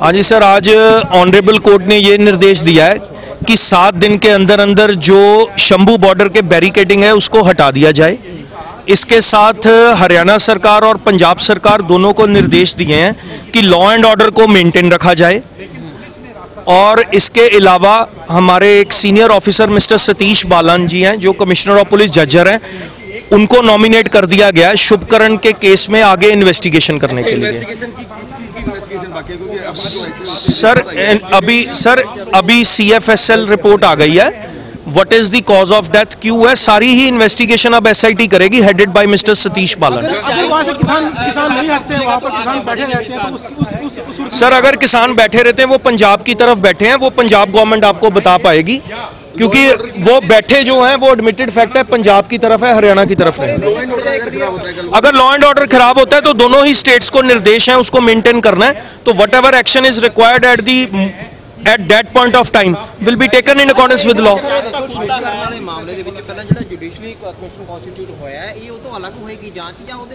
हाँ जी सर, आज ऑनरेबल कोर्ट ने ये निर्देश दिया है कि सात दिन के अंदर अंदर जो शंभू बॉर्डर के बैरिकेडिंग है, उसको हटा दिया जाए। इसके साथ हरियाणा सरकार और पंजाब सरकार दोनों को निर्देश दिए हैं कि लॉ एंड ऑर्डर को मेंटेन रखा जाए। और इसके अलावा हमारे एक senior officer mister Satish Balan ji हैं, जो कमिश्नर ऑफ़ पुलिस जजर हैं, उनको नॉमिनेट कर दिया गया है शुभकरण के केस में आगे इन्वेस्टिगेशन करने के लिए। बाकी है क्योंकि जो ICC सर अभी सर अभी सीएफएसएल रिपोर्ट आ गई है। What is the cause of death क्यों है सारी ही इन्वेस्टिगेशन अब एसआईटी करेगी headed by mister Satish Balan अगर वहाँ से किसान किसान नहीं हटते हैं वहाँ पर किसान बैठे रहते हैं तो उस उस उस, उस सूरत सर अगर किसान बैठे रहते हैं वो पंजाब की तरफ़ बैठे हैं वो पंजाब गवर्नमेंट आपको बता पाएगी। क्योंकि वो बैठे जो हैं वो एडमिटेड फैक्ट है पंजाब की तरफ़ है हरियाणा की तरफ़ है। अगर लॉ एंड ऑर्डर खराब होता है तो दोनों ही स्टेट्स को निर्देश है उसको मेंटेन करना है। तो whatever action is required at the at that point of time will be taken in accordance with law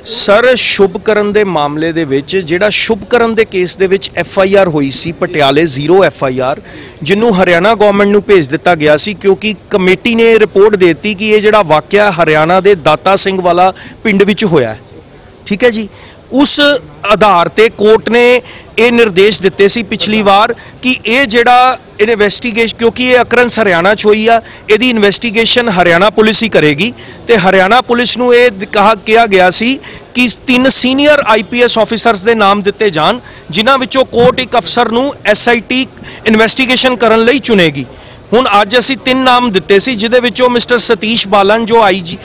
sir Shubh Karan ਦੇ ਮਾਮਲੇ ਦੇ ਵਿੱਚ ਜਿਹੜਾ ਸ਼ੁਭ ਕਰਨ ਦੇ ਕੇਸ ਦੇ ਵਿੱਚ ਐਫ ਆਈ ਆਰ ਹੋਈ ਸੀ ਪਟਿਆਲੇ 0 ਐਫ ਆਈ ਆਰ ਜਿਹਨੂੰ ਹਰਿਆਣਾ ਗਵਰਨਮੈਂਟ ਨੂੰ ਭੇਜ ਦਿੱਤਾ ਗਿਆ ਸੀ ਕਿਉਂਕਿ ਕਮੇਟੀ ਨੇ ਰਿਪੋਰਟ ਦਿੱਤੀ ਕਿ ਇਹ ਜਿਹੜਾ ਵਾਕਿਆ ਹਰਿਆਣਾ ਦੇ ਦਾਤਾ ਸਿੰਘ ਵਾਲਾ ਪਿੰਡ ਵਿੱਚ ਹੋਇਆ ਠੀਕ ਹੈ ਜੀ? ਉਸ ਆਧਾਰ ਤੇ ਕੋਰਟ ਨੇ ਇਹ ਨਿਰਦੇਸ਼ ਦਿੱਤੇ ਸੀ ਪਿਛਲੀ ਵਾਰ ਕਿ ਇਹ ਜਿਹੜਾ ਇਨਵੈਸਟੀਗੇਸ਼ਨ ਕਿਉਂਕਿ ਇਹ ਅਕਰੰਸ ਹਰਿਆਣਾ 'ਚ ਹੋਈ ਆ, ਇਹਦੀ ਇਨਵੈਸਟੀਗੇਸ਼ਨ ਹਰਿਆਣਾ ਪੁਲਿਸ ਹੀ ਕਰੇਗੀ ਤੇ ਹਰਿਆਣਾ ਪੁਲਿਸ ਨੂੰ ਇਹ ਕਹਾ, ਕਿਹਾ ਗਿਆ ਸੀ ਕਿ ਤਿੰਨ ਸੀਨੀਅਰ ਆਈਪੀਐਸ ਆਫੀਸਰਸ ਦੇ ਨਾਮ ਦਿੱਤੇ ਜਾਣ, ਜਿਨ੍ਹਾਂ ਵਿੱਚੋਂ ਕੋਰਟ ਇੱਕ ਅਫਸਰ ਨੂੰ ਐਸਆਈਟੀ ਇਨਵੈਸਟੀਗੇਸ਼ਨ ਕਰਨ ਲਈ ਚੁਣੇਗੀ। ਹੁਣ ਅੱਜ ਅਸੀਂ ਤਿੰਨ ਨਾਮ ਦਿੱਤੇ ਸੀ ਜਿਹਦੇ ਵਿੱਚੋਂ ਮਿਸਟਰ ਸਤੀਸ਼ ਬਾਲਨ ਜੋ IG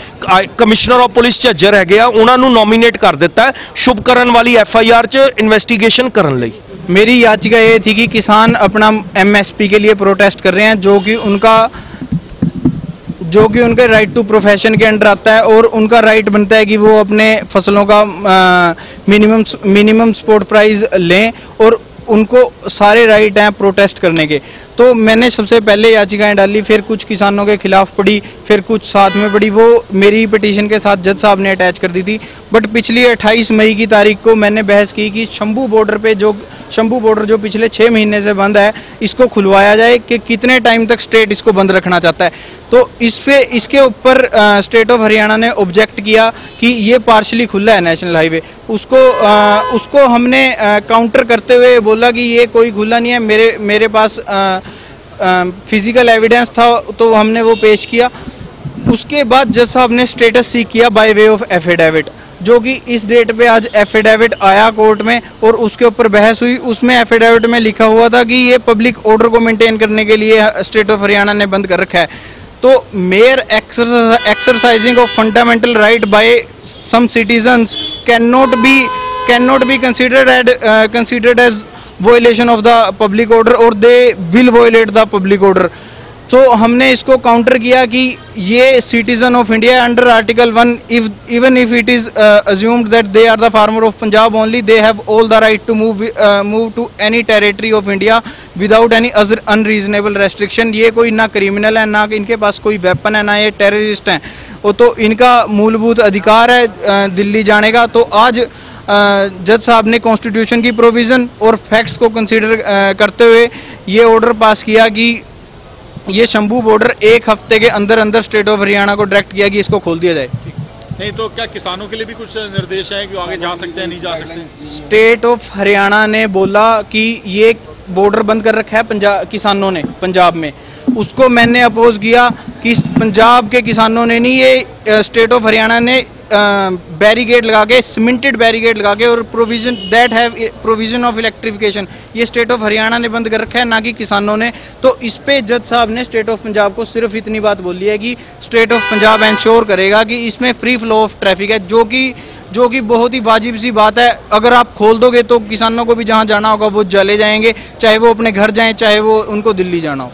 commissioner of police Jhajjar ਹੈਗੇ ਆ ਉਹਨਾਂ ਨੂੰ ਨੋਮੀਨੇਟ ਕਰ ਦਿੱਤਾ ਹੈ ਸ਼ੁਭਕਰਨ ਵਾਲੀ ਐਫ ਆਈ ਆਰ 'ਚ ਇਨਵੈਸਟੀਗੇਸ਼ਨ ਕਰਨ ਲਈ मेरी याचिका ये थी कि किसान अपना एमएसपी के लिए प्रोटेस्ट कर रहे हैं जो कि उनका जो कि उनके राइट टू प्रोफेशन के अंडर आता है और उनका राइट बनता है कि वो अपने फसलों का मिनिमम मिनिमम सपोर्ट प्राइस लें और उनको सारे राइट हैं प्रोटेस्ट करने के। तो मैंने सबसे पहले याचिकाएँ डाली, फिर कुछ किसानों के खिलाफ पड़ी, फिर कुछ साथ में पड़ी। वो मेरी पिटीशन के साथ जज साहब ने अटैच कर दी थी। बट पिछली 28 मई की तारीख को मैंने बहस की कि शंभू बॉर्डर पे जो शंभू बॉर्डर जो पिछले छः महीने से बंद है इसको खुलवाया जाए कि कितने टाइम तक स्टेट इसको बंद रखना चाहता है। तो इस पे इसके ऊपर स्टेट ऑफ़ हरियाणा ने ऑब्जेक्ट किया कि ये पार्शली खुला है नेशनल हाईवे। उसको अ, उसको हमने आ, काउंटर करते हुए बोला कि ये कोई खुला नहीं है मेरे मेरे पास आ, फ़िज़िकल एविडेंस था तो हमने वो पेश किया। उसके बाद जज साहब ने स्टेटस सीख किया बाय वे ऑफ़ एफिडेविट। जो कि इस डेट पे आज एफिडेविट आया कोर्ट में और उसके ऊपर बहस हुई। उसमें एफिडेविट में लिखा हुआ था कि ये पब्लिक ऑर्डर को मेंटेन करने के लिए स्टेट ऑफ़ हरियाणा ने बंद कर रखा है। तो mere exercising of fundamental right by some citizens can not be can not be considered add considered as violation of the public order और they will violate the public order तो हमने इसको काउंटर किया कि ये citizen of India under article one if even if it is assumed that they are the farmer of Punjab only they have all the right to move move to any territory of India without any unreasonable restriction ये कोई ना criminal है, ना इनके पास कोई weapon है, ना ये टेररिस्ट हैं। वो तो इनका मूलभूत अधिकार है दिल्ली जाने का तो आज जज साहब ने कॉन्स्टिट्यूशन की प्रोविज़न और फैक्ट्स को कंसीडर करते हुए ये ऑर्डर पास किया कि ये शंभू बॉर्डर एक हफ़्ते के अंदर अंदर स्टेट ऑफ़ हरियाणा को डायरेक्ट किया कि इसको खोल दिया जाए। नहीं तो क्या किसानों के लिए भी कुछ निर्देश है कि आगे जा सकते हैं, नहीं जा सकते? स्टेट ऑफ़ हरियाणा ने बोला कि ये बॉर्डर बंद कर रखा है पंजाब किसानों ने, पंजाब में। उसको मैंने अपोज किया कि पंजाब के किसानों ने नहीं, ये स्टेट ऑफ़ हरियाणा ने बैरिकेड लगा के सीमेंटेड बैरिकेड लगा के और provision that have provision of electrification ये स्टेट ऑफ़ हरियाणा ने बंद कर रखा है, ना कि किसानों ने। तो इस पे जज साहब ने स्टेट ऑफ़ पंजाब को सिर्फ़ इतनी बात बोली है कि स्टेट ऑफ़ पंजाब इंश्योर करेगा कि इसमें फ्री फ्लो ऑफ़ ट्रैफ़िक है, जो कि जो कि बहुत ही वाजिब सी बात है। अगर आप खोल दोगे तो किसानों को भी जहाँ जाना होगा, वो चले जाएँगे, चाहे वो अपने घर जाएँ, चाहे वो उनको दिल्ली जाना हो।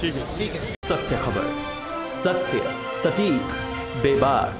ठीक है ठीक है। सत्य खबर, सत्य, सटीक, बेबाक।